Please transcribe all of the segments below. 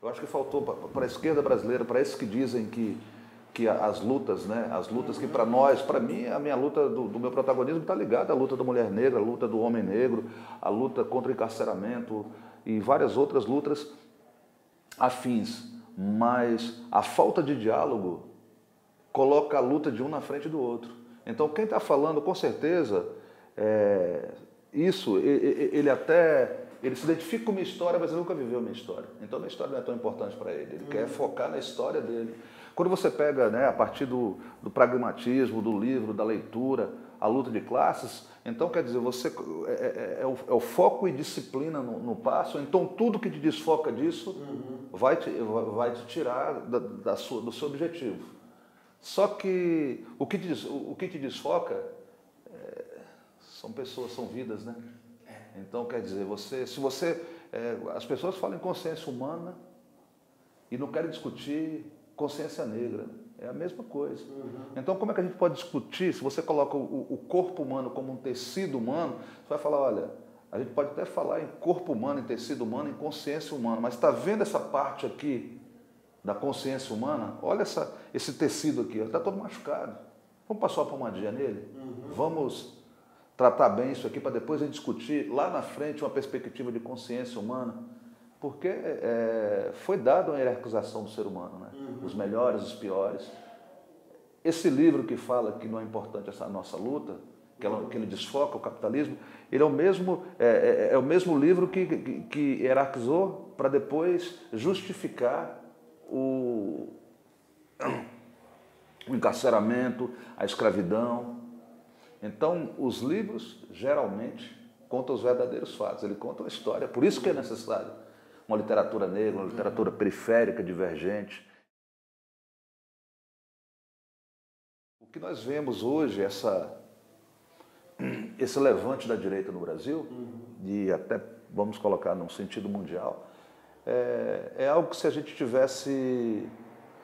Eu acho que faltou para a esquerda brasileira, para esses que dizem que, que as lutas, né, as lutas que para nós, para mim, a minha luta do, do meu protagonismo está ligada à luta da mulher negra, à luta do homem negro, à luta contra o encarceramento e várias outras lutas afins. Mas a falta de diálogo coloca a luta de um na frente do outro. Então, quem está falando, com certeza, é, isso, ele até ele se identifica com minha história, mas ele nunca viveu minha história. Então, minha história não é tão importante para ele. Ele uhum. quer focar na história dele. Quando você pega, né, a partir do, do pragmatismo, do livro, da leitura, a luta de classes, então quer dizer, você é, é, é, o, é o, foco e disciplina no, no, passo, então tudo que te desfoca disso uhum. vai, te, vai te tirar da, da sua, do seu objetivo. Só que o que te, o que te desfoca é, são pessoas, são vidas, né? Então, quer dizer, você, se você. É, as pessoas falam em consciência humana e não querem discutir consciência negra. É a mesma coisa. Uhum. Então, como é que a gente pode discutir? Se você coloca o, o, corpo humano como um tecido humano, você vai falar: olha, a gente pode até falar em corpo humano, em tecido humano, em consciência humana, mas está vendo essa parte aqui da consciência humana? Olha essa, esse tecido aqui, está todo machucado. Vamos passar uma pomadinha nele? Uhum. Vamos tratar bem isso aqui para depois a gente discutir lá na frente uma perspectiva de consciência humana, porque é, foi dada uma hierarquização do ser humano, né? Uhum. os melhores, os piores. Esse livro que fala que não é importante essa nossa luta, que, ela, que ele desfoca o capitalismo, ele é o mesmo, é, é, é o mesmo livro que, que, que hierarquizou para depois justificar o, o encarceramento, a escravidão, então, os livros, geralmente, contam os verdadeiros fatos, ele conta a história. Por isso que é necessário uma literatura negra, uma literatura periférica, divergente. O que nós vemos hoje, essa, esse levante da direita no Brasil, e até vamos colocar num sentido mundial, é, é algo que se a gente tivesse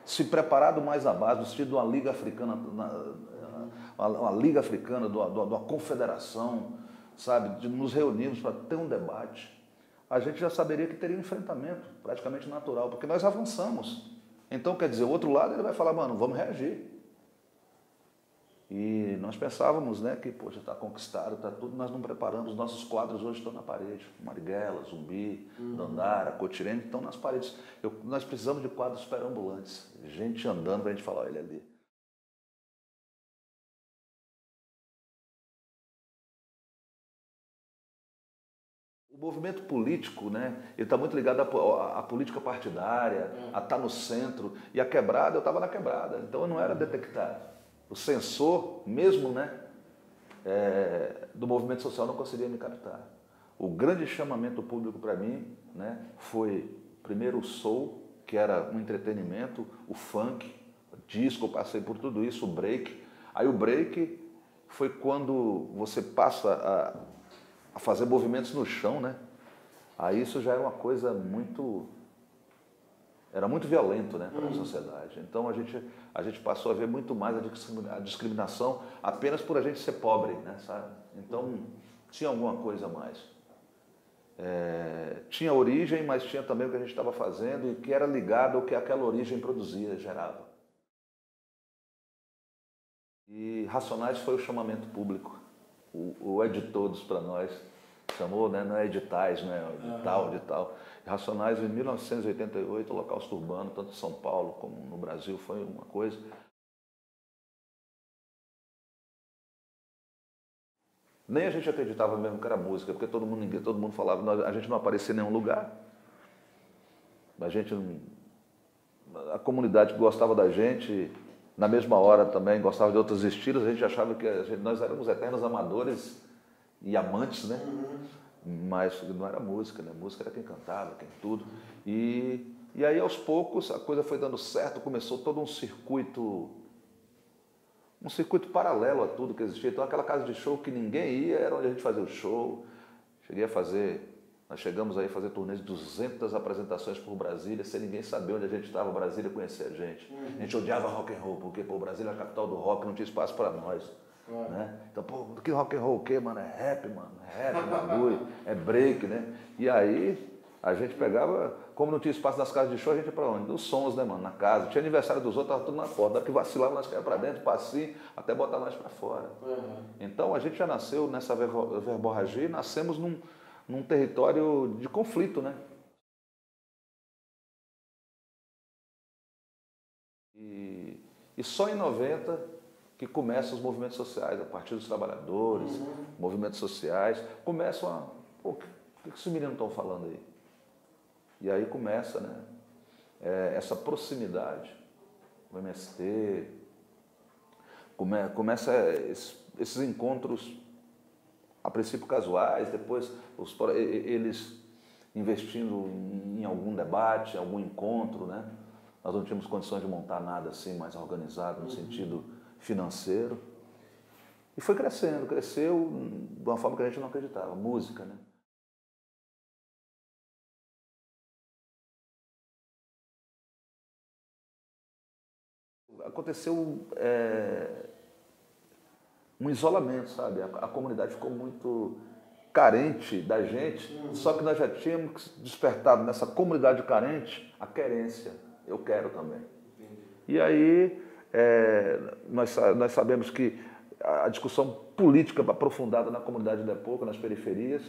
se preparado mais à base, no sentido de uma liga africana na, uma, liga africana, de uma, de uma confederação, sabe, de nos reunirmos para ter um debate, a gente já saberia que teria um enfrentamento praticamente natural, porque nós avançamos. Então, quer dizer, o outro lado ele vai falar, mano, vamos reagir. E nós pensávamos, né, que, poxa, está conquistado, está tudo, nós não preparamos, nossos quadros hoje estão na parede. Marighella, Zumbi, uhum. Dandara, Cotirene estão nas paredes. Eu, nós precisamos de quadros perambulantes, gente andando para a gente falar, olha ali. Movimento político, né, ele está muito ligado à, à, política partidária, a estar tá no centro. E a quebrada, eu estava na quebrada, então eu não era detectado. O censor, mesmo né, é, do movimento social, não conseguia me captar. O grande chamamento público para mim né, foi, primeiro, o soul, que era um entretenimento, o funk, o disco, eu passei por tudo isso, o break. Aí o break foi quando você passa a fazer movimentos no chão, né? Aí isso já era uma coisa muito era muito violento, né, para a uhum. sociedade. Então a gente a gente passou a ver muito mais a discriminação apenas por a gente ser pobre, né, sabe? Então tinha alguma coisa a mais. É, tinha origem, mas tinha também o que a gente estava fazendo e que era ligado ao que aquela origem produzia, gerava. E Racionais foi o chamamento público o, o é de todos para nós, chamou, né? não é editais, né? de tal, de tal. Racionais em 1988, o Holocausto Urbano, tanto em São Paulo como no Brasil, foi uma coisa. Nem a gente acreditava mesmo que era música, porque todo mundo, ninguém, todo mundo falava, a gente não aparecia em nenhum lugar. A gente a comunidade que gostava da gente na mesma hora também gostava de outros estilos, a gente achava que gente, nós éramos eternos amadores e amantes, né? Uhum. Mas não era música, né? Música era quem cantava, quem tudo. E, e aí aos poucos a coisa foi dando certo, começou todo um circuito, um circuito paralelo a tudo que existia. Então aquela casa de show que ninguém ia era onde a gente fazia o show. Cheguei a fazer nós chegamos aí a fazer turnês de 200 apresentações por Brasília, sem ninguém saber onde a gente estava, Brasília conhecer a gente. Uhum. A gente odiava rock and roll, porque pô, Brasília é a capital do rock, não tinha espaço para nós. Uhum. Né? Então, pô, que rock and roll o quê, mano? É rap, mano, é rap, bagulho, é break, né? E aí A gente pegava, como não tinha espaço nas casas de show, a gente ia para onde? Nos sons, né, mano? Na casa. Tinha aniversário dos outros, tava tudo na porta. Que vacilava, nós caíamos para dentro, passinho, até botar nós para fora. Uhum. Então a gente já nasceu nessa verborragia e nascemos num, num território de conflito, né? E, e só em 90 que começam os movimentos sociais, a partir dos trabalhadores, uhum. movimentos sociais, começam a. Pô, o que, que esses meninos estão falando aí? E aí começa né, é, essa proximidade, o MST, come, começa esses, esses, encontros, a princípio casuais, depois os, eles investindo em algum debate, algum encontro, né? Nós não tínhamos condições de montar nada assim mais organizado no uhum. sentido financeiro. E foi crescendo, cresceu de uma forma que a gente não acreditava, música, né? Aconteceu é, um isolamento, sabe? A, a, comunidade ficou muito carente da gente, só que nós já tínhamos despertado nessa comunidade carente a querência. Eu quero também. E aí é, nós, nós sabemos que a discussão política aprofundada na comunidade de pouco, nas periferias,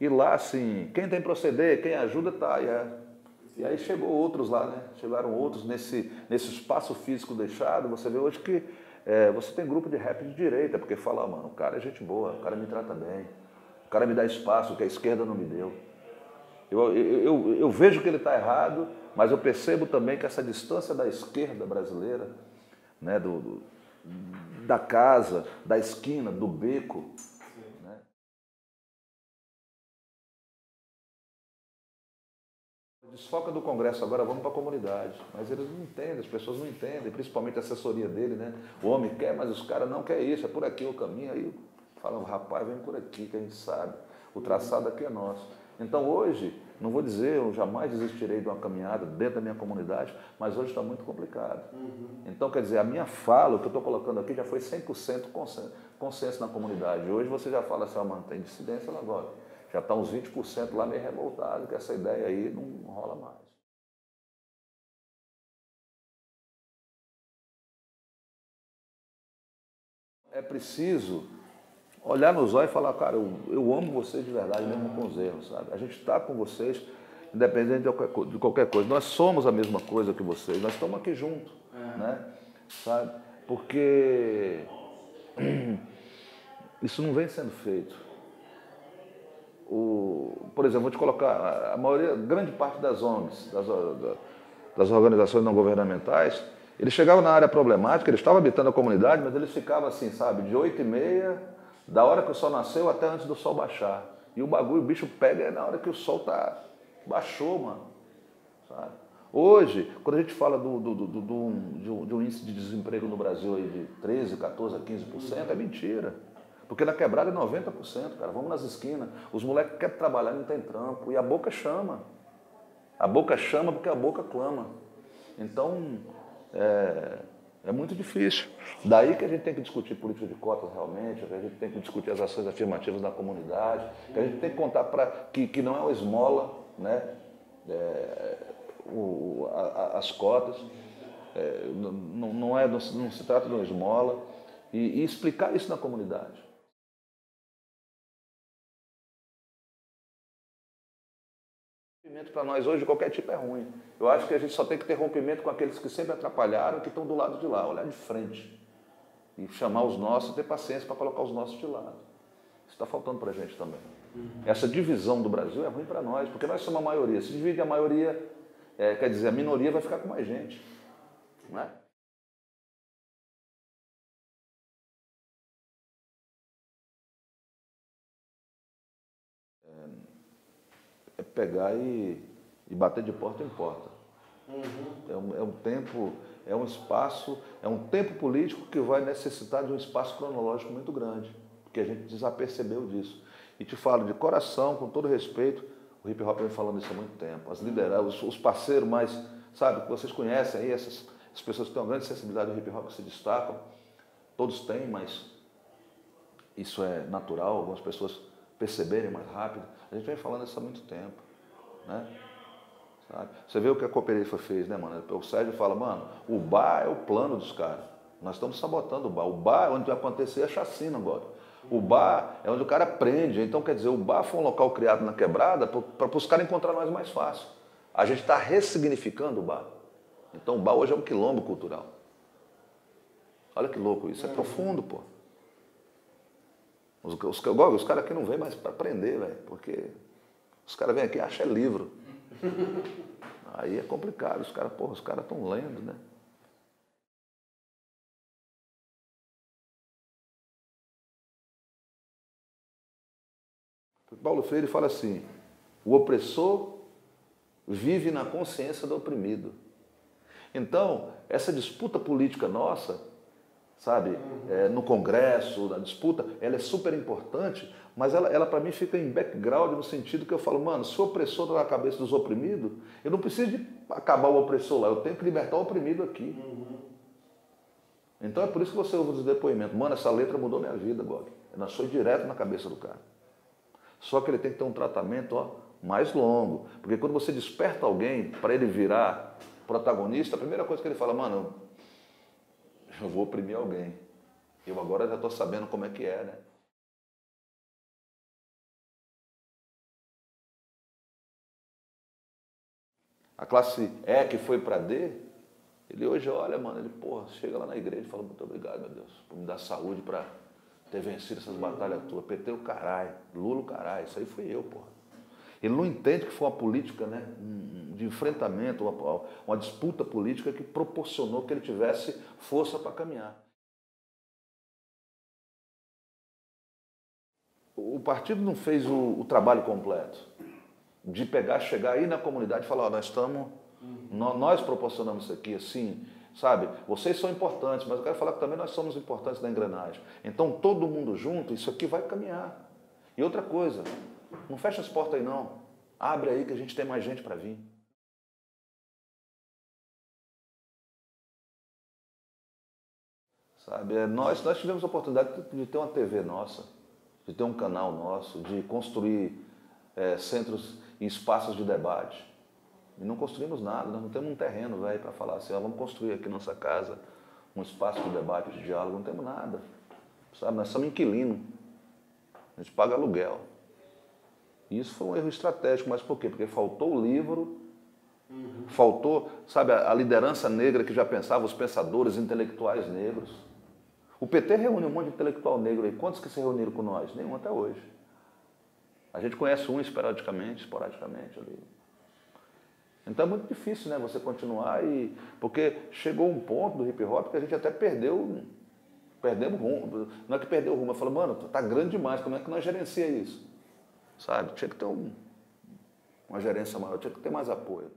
e lá, assim, quem tem proceder, quem ajuda, tá. E, é, e aí chegou outros lá, né? Chegaram outros nesse, nesse espaço físico deixado. Você vê hoje que é, você tem grupo de rap de direita, porque fala, mano, o cara é gente boa, o cara me trata bem, o cara me dá espaço que a esquerda não me deu. Eu, eu, eu, eu vejo que ele está errado, mas eu percebo também que essa distância da esquerda brasileira né, do, do, da casa, da esquina, do beco. Né? Desfoca do Congresso agora, vamos para a comunidade. Mas eles não entendem, as pessoas não entendem, principalmente a assessoria dele, né? O homem quer, mas os caras não querem isso, é por aqui o caminho. Aí falam, rapaz, vem por aqui que a gente sabe. O traçado aqui é nosso. Então hoje, não vou dizer, eu jamais desistirei de uma caminhada dentro da minha comunidade, mas hoje está muito complicado. Uhum. Então, quer dizer, a minha fala, o que eu estou colocando aqui, já foi 100% consenso, consenso na comunidade. Hoje você já fala assim, ah, mano, tem dissidência lá agora. Já está uns 20% lá meio revoltado, que essa ideia aí não rola mais. É preciso olhar nos olhos e falar, cara, eu, eu amo vocês de verdade, mesmo com os erros, sabe? A gente está com vocês, independente de qualquer, de qualquer, coisa. Nós somos a mesma coisa que vocês, nós estamos aqui juntos, é. né? Sabe? Porque isso não vem sendo feito. O, por exemplo, vou te colocar, a maioria, grande parte das ONGs, das, das organizações não governamentais, eles chegavam na área problemática, eles estavam habitando a comunidade, mas eles ficavam assim, sabe, de 8 e meia da hora que o sol nasceu até antes do sol baixar. E o bagulho, o bicho pega na hora que o sol tá baixou, mano. Sabe? Hoje, quando a gente fala do, do, do, do, de um índice de desemprego no Brasil aí de 13, 14 a 15%, é mentira. Porque na quebrada é 90%, cara. Vamos nas esquinas. Os moleques querem trabalhar, não tem trampo. E a boca chama. A boca chama porque a boca clama. Então, é, é muito difícil. Daí que a gente tem que discutir política de cotas realmente, que a gente tem que discutir as ações afirmativas da comunidade, que a gente tem que contar para que, que não é o esmola, né? É, o, a, as cotas, é, não, não, é, não, não, se trata de uma esmola, e, e explicar isso na comunidade. Rompimento para nós hoje de qualquer tipo é ruim. Eu acho que a gente só tem que ter rompimento com aqueles que sempre atrapalharam, que estão do lado de lá, olhar de frente. E chamar os nossos, ter paciência para colocar os nossos de lado. Isso está faltando para a gente também. Uhum. Essa divisão do Brasil é ruim para nós, porque nós somos a maioria. Se divide a maioria, é, quer dizer, a minoria vai ficar com mais gente. Não é pegar e, e bater de porta em porta. Uhum. É, um, é um tempo, é um espaço, é um tempo político que vai necessitar de um espaço cronológico muito grande, porque a gente desapercebeu disso. E te falo de coração, com todo respeito, o hip hop vem falando isso há muito tempo. As lideranças, os, os parceiros mais, sabe, que vocês conhecem aí, essas, essas pessoas que têm uma grande sensibilidade do hip hop que se destacam, todos têm, mas isso é natural, algumas pessoas perceberem mais rápido. A gente vem falando isso há muito tempo. Né? Sabe? Você vê o que a Cooperifa fez, né, mano? O Sérgio fala, mano, o bar é o plano dos caras. Nós estamos sabotando o bar. O bar é onde vai acontecer a chacina agora. O bar é onde o cara prende. Então, quer dizer, o bar foi um local criado na quebrada para os caras encontrar nós mais fácil. A gente está ressignificando o bar. Então, o bar hoje é um quilombo cultural. Olha que louco, isso é profundo, pô. Os, os, os caras aqui não vêm mais para aprender, velho, porque os caras vêm aqui e acham é livro. Aí é complicado, os caras, porra, os caras estão lendo, né? Paulo Freire fala assim: o opressor vive na consciência do oprimido. Então, essa disputa política nossa, sabe, é, no Congresso, na disputa, ela é super importante, mas ela, ela para mim fica em background no sentido que eu falo, mano, se o opressor está na cabeça dos oprimidos, eu não preciso de acabar o opressor lá, eu tenho que libertar o oprimido aqui. Então é por isso que você ouve os depoimentos. Mano, essa letra mudou minha vida, Gog. Ela nasceu direto na cabeça do cara. Só que ele tem que ter um tratamento ó, mais longo. Porque quando você desperta alguém para ele virar protagonista, a primeira coisa que ele fala, mano, eu vou oprimir alguém. Eu agora já estou sabendo como é que é, né? A classe E que foi para D, ele hoje olha, mano, ele, porra, chega lá na igreja e fala, muito obrigado, meu Deus, por me dar saúde para ter vencido essas batalhas tuas. PT o caralho, Lula o caralho, isso aí fui eu, porra. Ele não entende que foi uma política né, de enfrentamento, uma, uma disputa política que proporcionou que ele tivesse força para caminhar. O partido não fez o, o trabalho completo de pegar, chegar aí na comunidade e falar, ó, nós estamos, nós, nós proporcionamos isso aqui, assim, sabe? Vocês são importantes, mas eu quero falar que também nós somos importantes na engrenagem. Então, todo mundo junto, isso aqui vai caminhar. E outra coisa, não fecha as portas aí não. Abre aí que a gente tem mais gente para vir. Sabe, é, nós, nós tivemos a oportunidade de ter uma TV nossa, de ter um canal nosso, de construir é, centros e espaços de debate. E não construímos nada, nós não temos um terreno para falar assim, ó, vamos construir aqui nossa casa um espaço de debate, de diálogo, não temos nada. Sabe, nós somos inquilino. A gente paga aluguel. Isso foi um erro estratégico, mas por quê? Porque faltou o livro, uhum. faltou, sabe, a, a liderança negra que já pensava, os pensadores intelectuais negros. O PT reúne um monte de intelectual negro aí. Quantos que se reuniram com nós? Nenhum até hoje. A gente conhece um esporadicamente, esporadicamente ali. Então é muito difícil, né, você continuar e porque chegou um ponto do hip hop que a gente até perdeu perdemos rumo. Não é que perdeu o rumo, eu falo, mano, tá grande demais, como é que nós gerencia isso? Sabe? Tinha que ter um, uma gerência maior, tinha que ter mais apoio.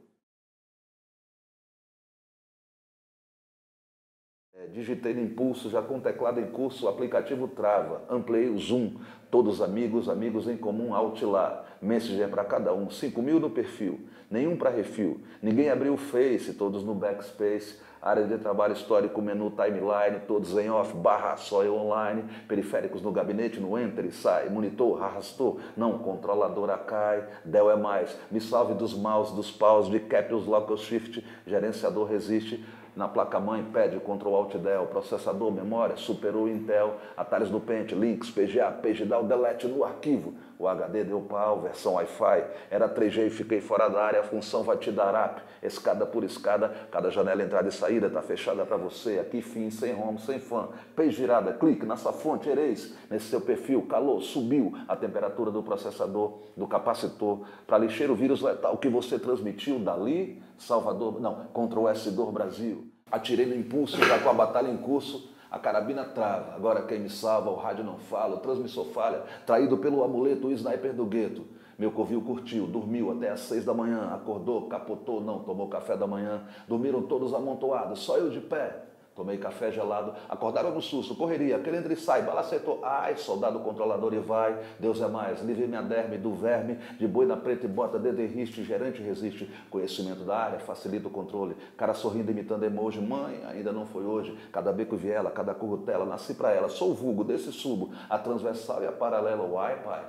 É, digitei no impulso, já com teclado em curso, o aplicativo trava. Ampliei o zoom, todos amigos, amigos em comum, Outlar. Messenger para cada um, 5 mil no perfil, nenhum para refil. Ninguém abriu o Face, todos no backspace. Área de trabalho histórico, menu, timeline, todos em off, barra só eu online. Periféricos no gabinete, no enter e sai. Monitor, arrastou, não, controladora cai. Del é mais, me salve dos mouse, dos paus, de cap, os local shift, gerenciador resiste na placa-mãe, pede o Ctrl Alt Del, processador, memória, superou Intel, atalhos do Pente, links, PGA, PGDAL, delete no arquivo. O HD deu pau, versão Wi-Fi, era 3G e fiquei fora da área, a função vai te dar app, escada por escada, cada janela entrada e saída está fechada para você, aqui fim, sem home, sem fã, page clique nessa fonte, ereis, nesse seu perfil, calor, subiu a temperatura do processador, do capacitor, para lixeiro o vírus letal que você transmitiu dali, Salvador, não, contra o S Dor Brasil. Atirei no impulso, já com a batalha em curso, a carabina trava. Agora quem me salva, o rádio não fala, o transmissor falha, traído pelo amuleto, o sniper do gueto. Meu covil curtiu, dormiu até às seis da manhã, acordou, capotou, não tomou café da manhã. Dormiram todos amontoados, só eu de pé. Tomei café gelado, acordaram no susto, correria, aquele entra e sai, balacetou, ai, soldado controlador e vai, Deus é mais, livre minha derme do verme, de boina preta e bota, dedo e riste, gerente resiste, conhecimento da área, facilita o controle, cara sorrindo imitando emoji, mãe, ainda não foi hoje, cada beco viela, cada currutela, nasci pra ela, sou vulgo, desse subo, a transversal e a paralela, uai pai,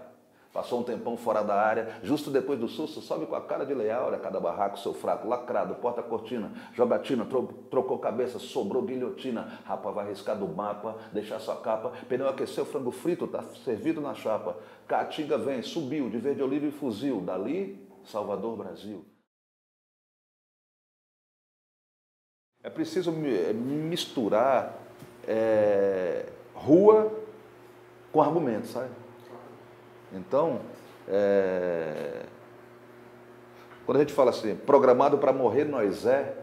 Passou um tempão fora da área, justo depois do susto, sobe com a cara de leal, olha cada barraco, seu fraco, lacrado, porta-cortina, jogatina, tro trocou cabeça, sobrou guilhotina, rapa vai riscar do mapa, deixar sua capa, pneu aqueceu, frango frito, tá servido na chapa, caatinga vem, subiu, de verde oliva e fuzil, dali, Salvador, Brasil. É preciso é, misturar é, rua com argumentos, sabe? Então, é... quando a gente fala assim, programado para morrer nós é,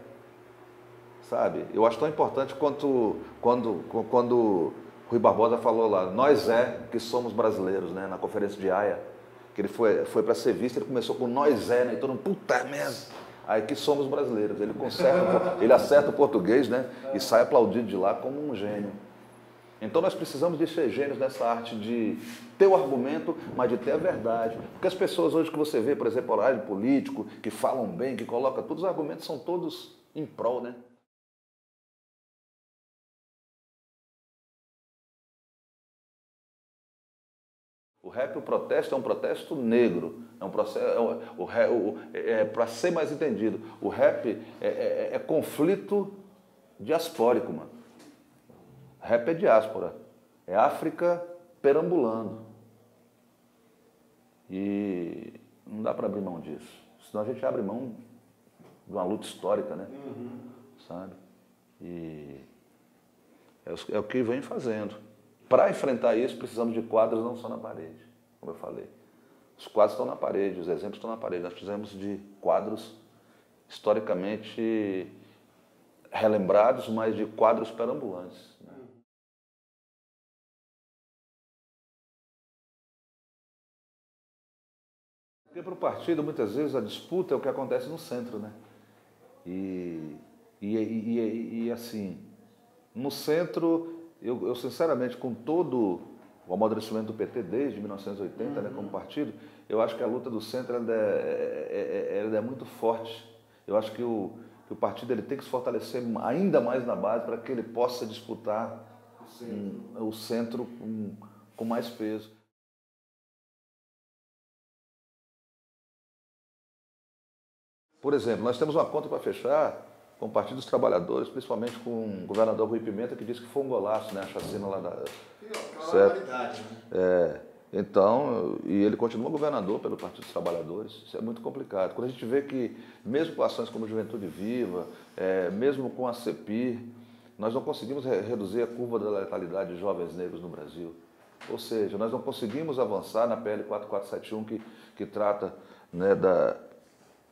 sabe? Eu acho tão importante quanto quando, quando Rui Barbosa falou lá, nós é que somos brasileiros, né? Na conferência de Haia, que ele foi, foi para ser visto, ele começou com nós é, né? E todo mundo, puta merda. Aí que somos brasileiros. Ele conserta, ele acerta o português, né? E sai aplaudido de lá como um gênio. Então nós precisamos de ser gênios nessa arte de ter o argumento, mas de ter a verdade. Porque as pessoas hoje que você vê, por exemplo, horário político, que falam bem, que colocam todos os argumentos, são todos em prol, né? O rap, o protesto é um protesto negro, é um processo, é, o, o, é, é para ser mais entendido, o rap é, é, é conflito diaspórico, mano. Rap é diáspora. É África perambulando. E não dá para abrir mão disso. Senão a gente abre mão de uma luta histórica, né? Uhum. Sabe? E é o que vem fazendo. Para enfrentar isso, precisamos de quadros não só na parede, como eu falei. Os quadros estão na parede, os exemplos estão na parede. Nós precisamos de quadros historicamente relembrados, mas de quadros perambulantes. Porque para o partido, muitas vezes, a disputa é o que acontece no centro, né? E, e, e, e assim, no centro, eu, eu, sinceramente, com todo o amadurecimento do PT desde 1980, uhum. né, como partido, eu acho que a luta do centro ela é, é, é, é, muito forte. Eu acho que o, que o partido ele tem que se fortalecer ainda mais na base para que ele possa disputar o centro, um, o centro com, com mais peso. Por exemplo, nós temos uma conta para fechar com o Partido dos Trabalhadores, principalmente com o governador Rui Pimenta, que disse que foi um golaço, né? A chacina lá da. Certo? Né? É, então, e ele continua governador pelo Partido dos Trabalhadores. Isso é muito complicado. Quando a gente vê que, mesmo com ações como Juventude Viva, é, mesmo com a CEPIR, nós não conseguimos re reduzir a curva da letalidade de jovens negros no Brasil. Ou seja, nós não conseguimos avançar na PL 4471, que, que trata né, da,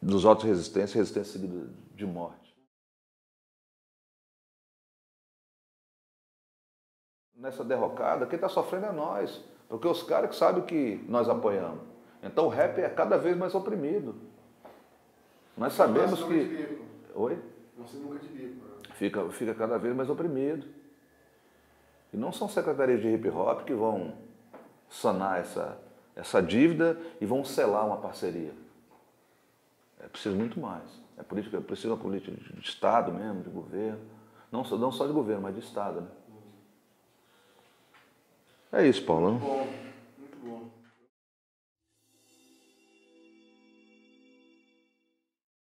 dos autos resistência, resistência seguida de morte. Nessa derrocada, quem está sofrendo é nós, porque os caras que sabem que nós apoiamos. Então o rap é cada vez mais oprimido. Nós sabemos que. Oi? nunca de bico. Né? Fica, fica cada vez mais oprimido. E não são secretarias de hip hop que vão sanar essa, essa dívida e vão selar uma parceria. É preciso muito mais. É política, é preciso uma política de Estado mesmo, de governo. Não só, não só de governo, mas de Estado. Né? É isso, Paulo. Muito bom, muito bom.